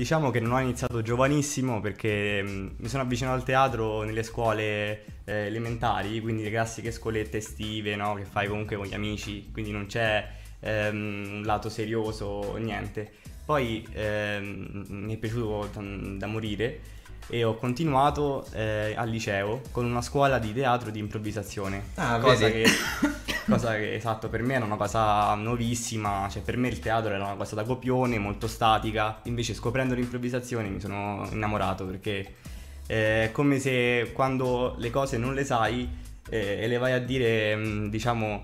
Diciamo che non ho iniziato giovanissimo perché mh, mi sono avvicinato al teatro nelle scuole eh, elementari, quindi le classiche scolette estive, no? Che fai comunque con gli amici, quindi non c'è ehm, un lato serioso, niente. Poi ehm, mi è piaciuto t- da morire e ho continuato eh, al liceo con una scuola di teatro di improvvisazione. Ah, cosa vedi? che, cosa che esatto per me era una cosa nuovissima, cioè per me il teatro era una cosa da copione, molto statica, invece scoprendo l'improvvisazione mi sono innamorato perché eh, è come se quando le cose non le sai eh, e le vai a dire mh, diciamo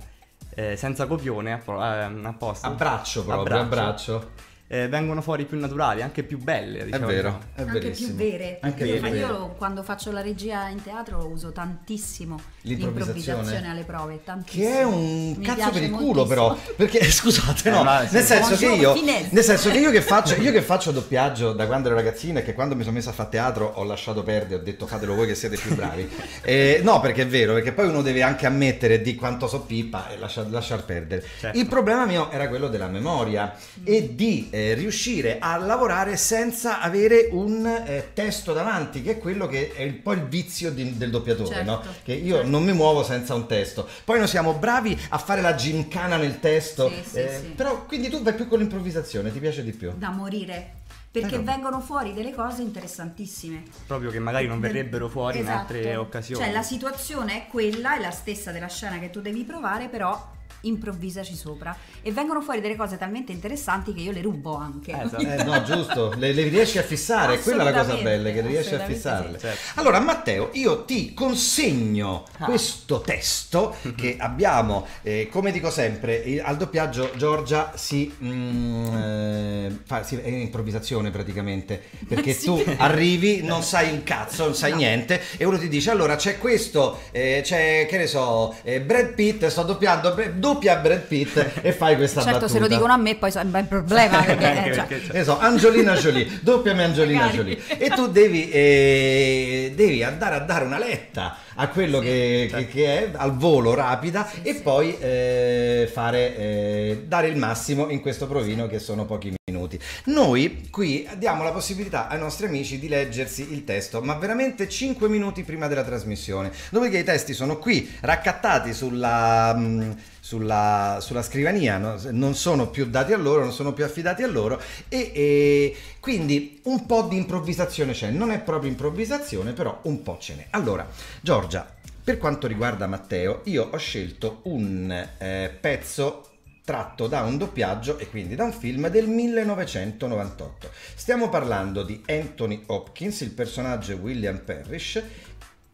eh, senza copione appo- eh, apposta. A braccio proprio, a braccio. Eh, vengono fuori più naturali, anche più belle. È Diciamo. vero, è anche verissimo. più vere. Anche Io vere. io quando faccio la regia in teatro uso tantissimo L'improvvisazione. l'improvvisazione alle prove, tantissimo. Che è un Mi cazzo per il culo moltissimo. però Perché scusate no Eh, ma sì. Nel senso che io. Nel senso che io che faccio Io che faccio doppiaggio da quando ero ragazzino E che quando mi sono messo a fare teatro Ho lasciato perdere Ho detto fatelo voi che siete più bravi Eh, No perché è vero Perché poi uno deve anche ammettere Di quanto so pippa E lasciar, lasciar perdere Certo. Il problema mio era quello della memoria E di eh, riuscire a lavorare Senza avere un eh, testo davanti Che è quello che è un po' il vizio di- del doppiatore Certo, no? Che io certo. non mi muovo senza un testo. Poi noi siamo bravi a fare la gincana nel testo. Sì, sì, eh, sì. Però quindi tu vai più con l'improvvisazione, ti piace di più? Da morire. Perché no. vengono fuori delle cose interessantissime. Proprio che magari non verrebbero fuori in Esatto. altre occasioni. Cioè la situazione è quella, è la stessa della scena che tu devi provare, però improvvisaci sopra. E vengono fuori delle cose talmente interessanti che io le rubo anche. Eh, esatto. Eh, no, giusto, le, le riesci a fissare, è quella è la cosa bella, che le riesci a fissarle. sì. Certo. Allora, Matteo, io ti consegno Ah. questo testo che abbiamo, eh, come dico sempre, al doppiaggio Giorgia si, mm, eh, fa, si- è improvvisazione praticamente, perché Sì. tu arrivi, non sai un cazzo, non sai No. niente, e uno ti dice, allora c'è questo, eh, c'è, che ne so, eh, Brad Pitt, sto doppiando, Brad- doppia Brad Pitt e fai questa certo, battuta. se lo dicono a me poi è un bel problema. Perché, eh, cioè, perché, cioè, ne so, Angelina Jolie, doppiami Magari. Jolie. E tu devi, eh, devi andare a dare una letta a quello Sì. che, che- che è, al volo rapida, Sì, e sì. poi eh, fare, eh, dare il massimo in questo provino che sono pochi minuti. Noi qui diamo la possibilità ai nostri amici di leggersi il testo, ma veramente 5 minuti prima della trasmissione. Dopodiché i testi sono qui, raccattati sulla... mh, sulla, sulla scrivania, no? non sono più dati a loro, non sono più affidati a loro e, e quindi un po' di improvvisazione c'è, non è proprio improvvisazione, però un po' ce n'è. Allora, Giorgia, per quanto riguarda Matteo, io ho scelto un eh, pezzo tratto da un doppiaggio e quindi da un film del 1998. Stiamo parlando di Anthony Hopkins, il personaggio William Parrish.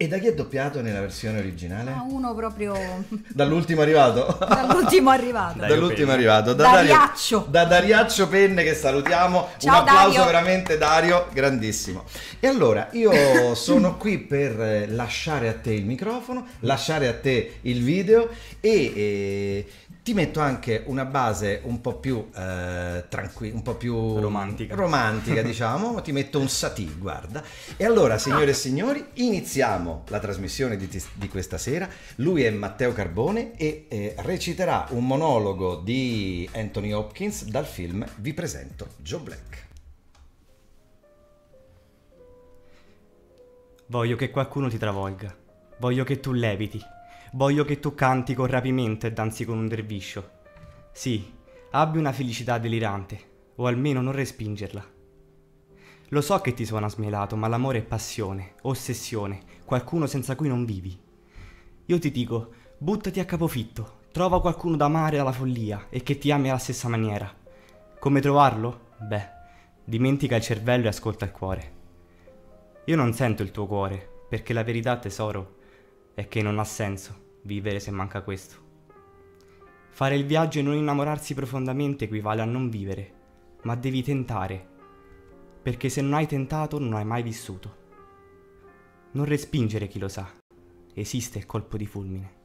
E da chi è doppiato nella versione originale? ah, uno proprio Dall'ultimo arrivato? dall'ultimo arrivato. Dario Dall'ultimo Penne. arrivato. Da Dariaccio. da Dariaccio Penne che salutiamo. Ciao, Un applauso Dario. veramente Dario, grandissimo. E allora io sono qui per eh, lasciare a te il microfono, lasciare a te il video e eh, ti metto anche una base un po' più eh, tranquilla, un po' più Romantica. romantica, diciamo, ti metto un satì, guarda. E allora, signore e signori, iniziamo la trasmissione di, di questa sera. Lui è Matteo Carbone e eh, reciterà un monologo di Anthony Hopkins dal film Vi presento Joe Black. Voglio che qualcuno ti travolga. Voglio che tu leviti. Voglio che tu canti con rapimento e danzi con un derviscio. Sì, abbi una felicità delirante, o almeno non respingerla. Lo so che ti suona smelato, ma l'amore è passione, ossessione, qualcuno senza cui non vivi. Io ti dico, buttati a capofitto, trova qualcuno da amare alla follia e che ti ami alla stessa maniera. Come trovarlo? Beh, dimentica il cervello e ascolta il cuore. Io non sento il tuo cuore, perché la verità, tesoro, è che non ha senso vivere se manca questo. Fare il viaggio e non innamorarsi profondamente equivale a non vivere, ma devi tentare, perché se non hai tentato non hai mai vissuto. Non respingere chi lo sa, esiste il colpo di fulmine.